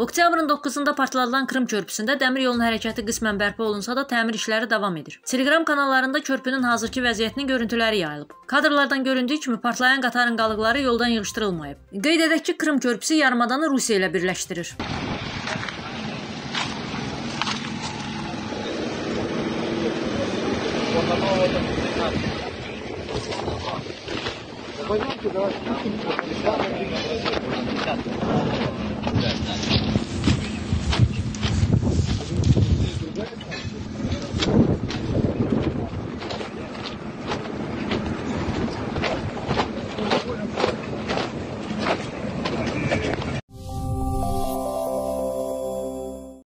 Oktyabrın 9-da partladılan Krım körpüsündə dəmir yolunun hərəkəti qismən bərpa olunsa da təmir işləri davam edir. Telegram kanallarında körpünün hazırki vəziyyətinin görüntüləri yayılıb. Kadrlardan göründüyü kimi partlayan qatarın qalıqları yoldan yığışdırılmayıb. Qeyd edək ki, Krım körpüsü yarımadanı Rusiya ilə birləşdirir. Пойдемте, давай.